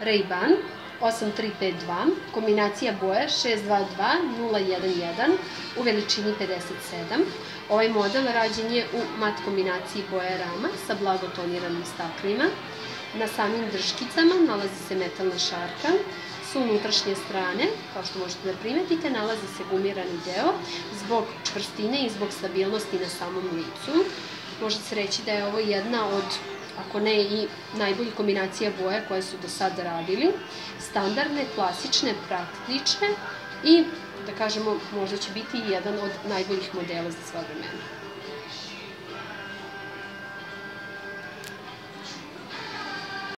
Ray-Ban 8352, kombinacija boje 622011 u veličini 57. Ovaj model rađen je u mat kombinaciji boje rama sa blago toniranim staklima. Na samim drškicama nalazi se metalna šarka, s unutrašnje strane, kao što možete da primetite, nalazi se gumirani deo zbog čvrstine i zbog stabilnosti na samom licu. Može se reći da je ovo jedna od ako ne i najbolji kombinacija boja koje su do sada radili, standardne, klasične, praktične i, da kažemo, možda će biti jedan od najboljih modela za sva vremena.